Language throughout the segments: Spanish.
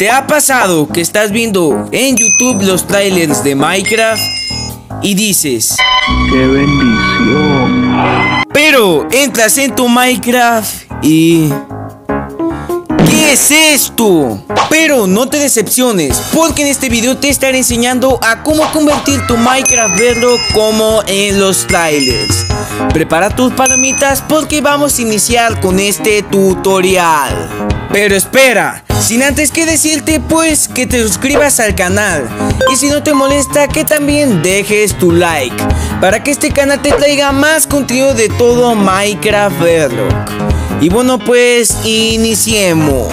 ¿Te ha pasado que estás viendo en YouTube los trailers de Minecraft y dices, ¡Qué bendición! pero entras en tu Minecraft y... ¿Qué es esto? Pero no te decepciones, porque en este video te estaré enseñando a cómo convertir tu Minecraft verlo como en los trailers. Prepara tus palomitas porque vamos a iniciar con este tutorial. Pero espera, sin antes que decirte pues que te suscribas al canal y si no te molesta que también dejes tu like para que este canal te traiga más contenido de todo Minecraft Bedrock. Y bueno pues iniciemos.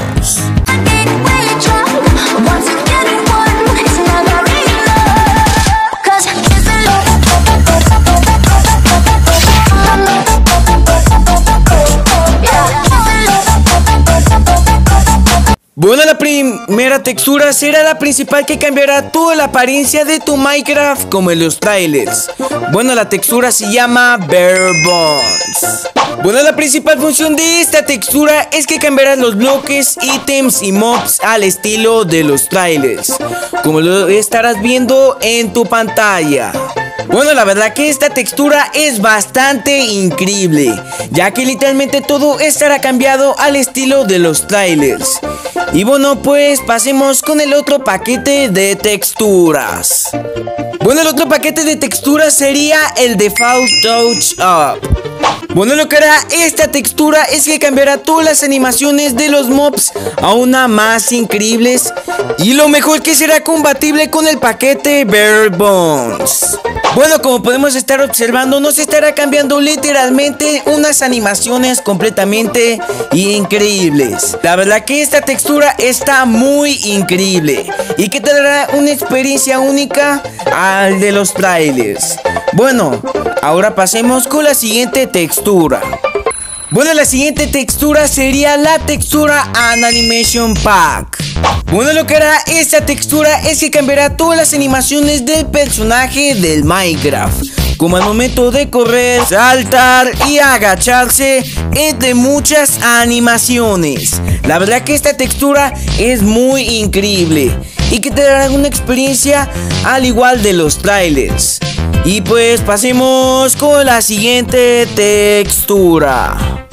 Bueno, la primera textura será la principal que cambiará toda la apariencia de tu Minecraft como en los trailers. Bueno, la textura se llama Bare Bones. Bueno, la principal función de esta textura es que cambiará los bloques, ítems y mobs al estilo de los trailers, como lo estarás viendo en tu pantalla. Bueno, la verdad que esta textura es bastante increíble, ya que literalmente todo estará cambiado al estilo de los trailers. Y bueno, pues pasemos con el otro paquete de texturas. Bueno, el otro paquete de texturas sería el Default Touch Up. Bueno, lo que hará esta textura es que cambiará todas las animaciones de los mobs a una más increíbles y lo mejor que será compatible con el paquete Bare Bones. Bueno, como podemos estar observando, nos estará cambiando literalmente unas animaciones completamente increíbles. La verdad que esta textura está muy increíble y que te dará una experiencia única al de los trailers. Bueno, ahora pasemos con la siguiente textura. Bueno, la siguiente textura sería la textura An Animation Pack. Bueno, lo que hará esta textura es que cambiará todas las animaciones del personaje del Minecraft. Como al momento de correr, saltar y agacharse, entre muchas animaciones. La verdad que esta textura es muy increíble y que te dará una experiencia al igual de los trailers. Y pues pasemos con la siguiente textura.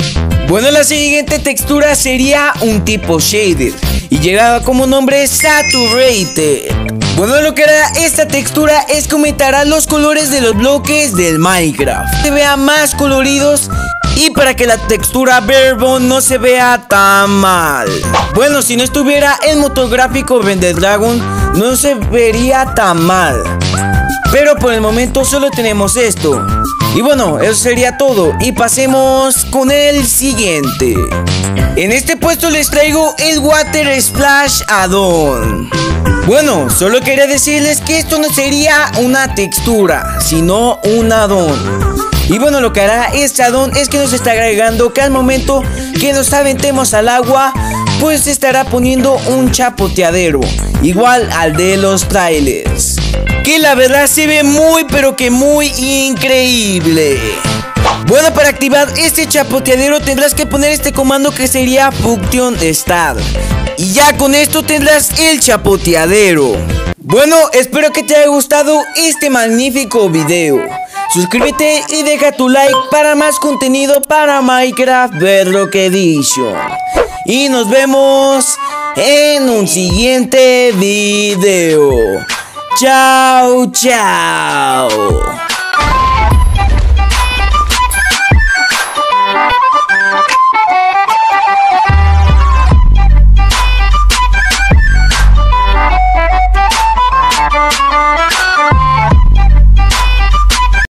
Bueno, la siguiente textura sería un tipo shader y llegaba como nombre Saturated. Bueno, lo que hará esta textura es que aumentará los colores de los bloques del Minecraft. Se vean más coloridos y para que la textura Bourbon no se vea tan mal. Bueno, si no estuviera el motor gráfico Render Dragon, no se vería tan mal. Pero por el momento solo tenemos esto. Y bueno, eso sería todo. Y pasemos con el siguiente. En este puesto les traigo el Water Splash Addon. Bueno, solo quería decirles que esto no sería una textura, sino un addon. Y bueno, lo que hará este addon es que nos está agregando que al momento que nos aventemos al agua, pues estará poniendo un chapoteadero, igual al de los trailers. Que la verdad se ve muy pero que muy increíble. Bueno, para activar este chapoteadero tendrás que poner este comando que sería Function Start. Y ya con esto tendrás el chapoteadero. Bueno, espero que te haya gustado este magnífico video. Suscríbete y deja tu like para más contenido para Minecraft Bedrock Edition. Y nos vemos en un siguiente video. Ciao